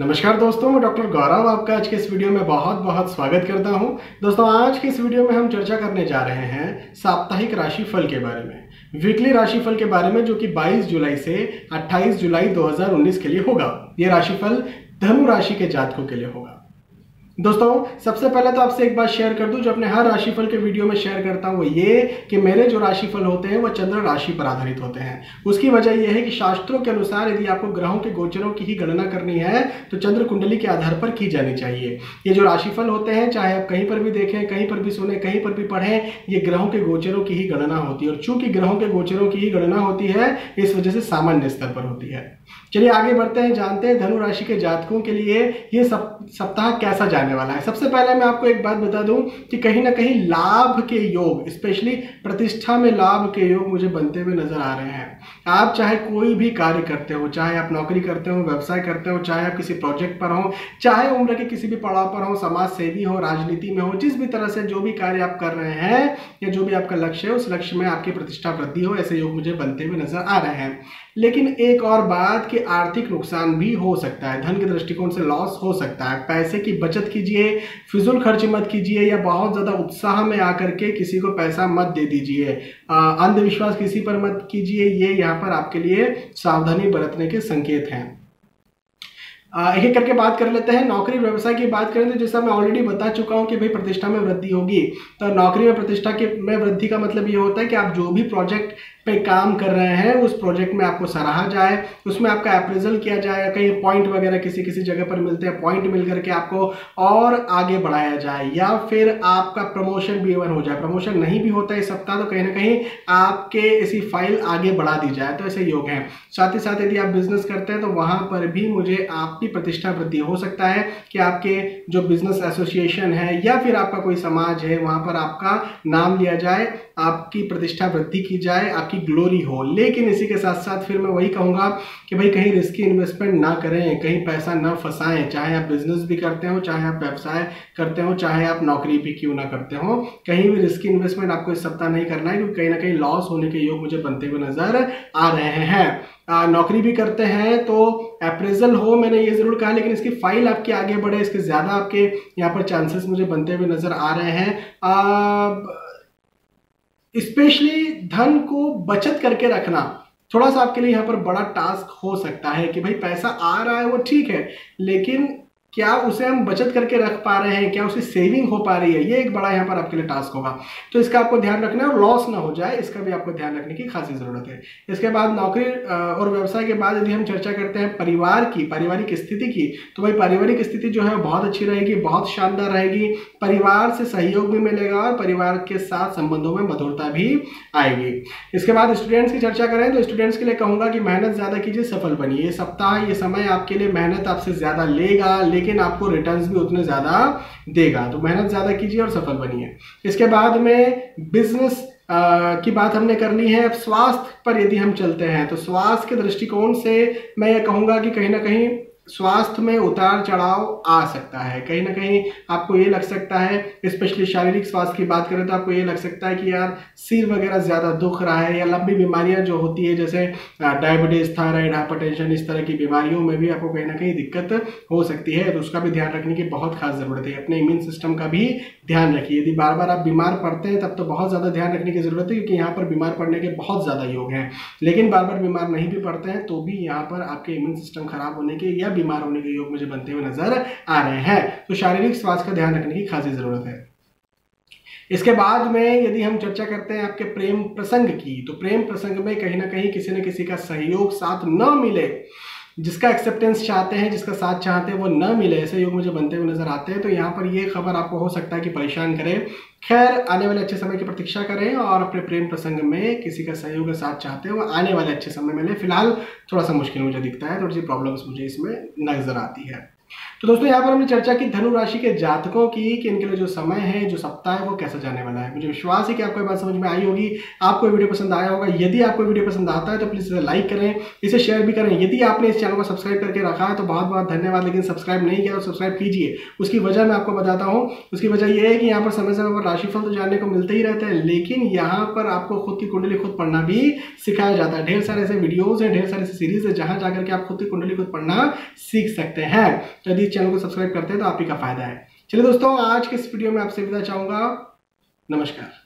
नमस्कार दोस्तों मैं डॉक्टर गौरव आपका आज के इस वीडियो में बहुत बहुत स्वागत करता हूँ। दोस्तों, आज के इस वीडियो में हम चर्चा करने जा रहे हैं साप्ताहिक राशिफल के बारे में। वीकली राशिफल के बारे में, जो कि 22 जुलाई से 28 जुलाई 2019 के लिए होगा। ये राशिफल धनु राशि के जातकों के लिए होगा। दोस्तों, सबसे पहले तो आपसे एक बात शेयर कर दूँ, जो अपने हर राशिफल के वीडियो में शेयर करता हूँ, वो ये कि मेरे जो राशिफल होते हैं, वो चंद्र राशि पर आधारित होते हैं। उसकी वजह यह है कि शास्त्रों के अनुसार यदि आपको ग्रहों के गोचरों की ही गणना करनी है तो चंद्र कुंडली के आधार पर की जानी चाहिए। ये जो राशिफल होते हैं, चाहे आप कहीं पर भी देखें, कहीं पर भी सुने, कहीं पर भी पढ़ें, ये ग्रहों के गोचरों की ही गणना होती है। और चूँकि ग्रहों के गोचरों की ही गणना होती है, इस वजह से सामान्य स्तर पर होती है। चलिए आगे बढ़ते हैं, जानते हैं धनु राशि के जातकों के लिए ये सप्ताह कैसा जाने वाला है। सबसे पहले मैं आपको एक बात बता दूँ कि कहीं ना कहीं लाभ के योग स्पेशली प्रतिष्ठा में लाभ के योग मुझे बनते हुए नज़र आ रहे हैं। आप चाहे कोई भी कार्य करते हो, चाहे आप नौकरी करते हो, व्यवसाय करते हो, चाहे आप किसी प्रोजेक्ट पर हो, चाहे उम्र के किसी भी पड़ाव पर हो समाज सेवी हो, राजनीति में हो, जिस भी तरह से जो भी कार्य आप कर रहे हैं या जो भी आपका लक्ष्य है, उस लक्ष्य में आपकी प्रतिष्ठा वृद्धि हो, ऐसे योग मुझे बनते हुए नज़र आ रहे हैं। लेकिन एक और बात कि आर्थिक नुकसान भी हो सकता है, धन के दृष्टिकोण से लॉस हो सकता है, पैसे की बचत कीजिए, फिजूल खर्च मत कीजिए या बहुत ज़्यादा उत्साह में आकर के किसी को पैसा मत दे दीजिए। अंधविश्वास किसी पर मत कीजिए, ये यहाँ पर आपके लिए सावधानी बरतने के संकेत हैं। एक करके बात कर लेते हैं। नौकरी व्यवसाय की बात करें तो जैसा मैं ऑलरेडी बता चुका हूँ कि भाई प्रतिष्ठा में वृद्धि होगी तो नौकरी में प्रतिष्ठा के, में वृद्धि का मतलब ये होता है कि आप जो भी प्रोजेक्ट पे काम कर रहे हैं, उस प्रोजेक्ट में आपको सराहा जाए, उसमें आपका अप्रेजल किया जाए, कहीं पॉइंट वगैरह किसी किसी जगह पर मिलते हैं पॉइंट मिल करके आपको और आगे बढ़ाया जाए, या फिर आपका प्रमोशन भी एवन हो जाए। प्रमोशन नहीं भी होता इस सप्ताह तो कहीं ना कहीं आपके ऐसी फ़ाइल आगे बढ़ा दी जाए तो ऐसे योग हैं। साथ ही साथ यदि आप बिज़नेस करते हैं तो वहाँ पर भी मुझे आपकी प्रतिष्ठा वृद्धि हो सकता है कि आपके जो बिज़नेस एसोसिएशन है या फिर आपका कोई समाज है, वहाँ पर आपका नाम लिया जाए, आपकी प्रतिष्ठा वृद्धि की जाए, आपकी ग्लोरी हो। लेकिन इसी के साथ साथ फिर मैं वही कहूँगा कि भाई कहीं रिस्की इन्वेस्टमेंट ना करें, कहीं पैसा ना फंसाएँ, चाहे आप बिज़नेस भी करते हो, चाहे आप व्यवसाय करते हो, चाहे आप नौकरी भी क्यों ना करते हो। कहीं भी रिस्की इन्वेस्टमेंट आपको इस सप्ताह नहीं करना है, क्योंकि कहीं ना कहीं लॉस होने के योग मुझे बनते हुए नज़र आ रहे हैं। नौकरी भी करते हैं तो अप्रेजल हो, मैंने ये ज़रूर कहा, लेकिन इसकी फ़ाइल आपके आगे बढ़े, इसके ज़्यादा आपके यहाँ पर चांसेस मुझे बनते हुए नज़र आ रहे हैं। स्पेशली धन को बचत करके रखना, थोड़ा सा आपके लिए यहाँ पर बड़ा टास्क हो सकता है कि भाई पैसा आ रहा है, वो ठीक है, लेकिन क्या उसे हम बचत करके रख पा रहे हैं? क्या उसे सेविंग हो पा रही है? ये एक बड़ा यहाँ पर आपके लिए टास्क होगा। तो इसका आपको ध्यान रखना है और लॉस ना हो जाए, इसका भी आपको ध्यान रखने की खासी ज़रूरत है। इसके बाद नौकरी और व्यवसाय के बाद यदि हम चर्चा करते हैं परिवार की, पारिवारिक स्थिति की तो भाई पारिवारिक स्थिति जो है बहुत अच्छी रहेगी, बहुत शानदार रहेगी। परिवार से सहयोग भी मिलेगा और परिवार के साथ संबंधों में मधुरता भी आएगी। इसके बाद स्टूडेंट्स की चर्चा करें तो स्टूडेंट्स के लिए कहूँगा कि मेहनत ज़्यादा कीजिए, सफल बनिए। सप्ताह, ये समय आपके लिए मेहनत आपसे ज़्यादा लेगा, लेकिन लेकिन आपको रिटर्न भी उतने ज़्यादा देगा। तो मेहनत ज़्यादा कीजिए और सफल बनिए। इसके बाद में बिज़नेस की बात हमने करनी है। अब स्वास्थ्य पर यदि हम चलते हैं तो स्वास्थ्य के दृष्टिकोण से मैं ये कहूँगा कि कहीं ना कहीं स्वास्थ्य में उतार चढ़ाव आ सकता है। कहीं ना कहीं आपको ये लग सकता है स्पेशली शारीरिक स्वास्थ्य की बात करें तो आपको ये लग सकता है कि यार सिर वगैरह ज़्यादा दुख रहा है या लंबी बीमारियाँ जो होती है, जैसे डायबिटीज़ थायराइड हाइपरटेंशन इस तरह की बीमारियों में भी आपको कहीं ना कहीं दिक्कत हो सकती है। तो उसका भी ध्यान रखने की बहुत खास ज़रूरत है। अपने इम्यून सिस्टम का भी ध्यान रखिए। यदि बार बार आप बीमार पड़ते हैं, तब तो बहुत ज़्यादा ध्यान रखने की ज़रूरत है, क्योंकि यहाँ पर बीमार पड़ने के बहुत ज़्यादा योग हैं। लेकिन बार बार बीमार नहीं भी पड़ते हैं तो भी यहाँ पर आपके इम्यून सिस्टम खराब होने के या बीमार होने के योग मुझे बनते हुए नज़र आ रहे हैं। तो शारीरिक स्वास्थ्य का ध्यान रखने की खासी ज़रूरत है। इसके बाद में यदि हम चर्चा करते हैं आपके प्रेम प्रसंग की तो प्रेम प्रसंग में कहीं ना कहीं किसी न किसी का सहयोग साथ न मिले जिसका एक्सेप्टेंस चाहते हैं, जिसका साथ चाहते हैं, वो न मिले, ऐसे योग मुझे बनते हुए नज़र आते हैं। तो यहाँ पर ये खबर आपको हो सकता है कि परेशान करें। खैर, आने वाले अच्छे समय की प्रतीक्षा करें और अपने प्रेम प्रसंग में किसी का सहयोग के साथ चाहते हैं वो आने वाले अच्छे समय में ले। फ़िलहाल थोड़ा सा मुश्किल मुझे दिखता है, थोड़ी सी प्रॉब्लम्स मुझे इसमें नज़र आती है। तो दोस्तों, यहाँ पर हमने चर्चा की धनु राशि के जातकों की, कि इनके लिए जो समय है, जो सप्ताह है, वो कैसा जाने वाला है। मुझे विश्वास है कि आपको बात समझ में आई होगी, आपको वीडियो पसंद आया होगा। यदि आपको वीडियो पसंद आता है तो प्लीज़ इसे लाइक करें, इसे शेयर भी करें। यदि आपने इस चैनल को सब्सक्राइब करके रखा है तो बहुत बहुत धन्यवाद, लेकिन सब्सक्राइब नहीं किया तो सब्सक्राइब कीजिए। उसकी वजह मैं आपको बताता हूँ। उसकी वजह यह है कि यहाँ पर समय समय पर राशिफल तो जानने को मिलते ही रहते हैं, लेकिन यहाँ पर आपको खुद की कुंडली खुद पढ़ना भी सिखाया जाता है। ढेर सारे ऐसे वीडियोज़ हैं, ढेर सारे ऐसे सीरीज़ है, जहाँ जाकर के आप खुद की कुंडली खुद पढ़ना सीख सकते हैं। तो यदि चैनल को सब्सक्राइब करते हैं तो आप ही का फ़ायदा है। चलिए दोस्तों, आज के इस वीडियो में आपसे विदा चाहूँगा। नमस्कार।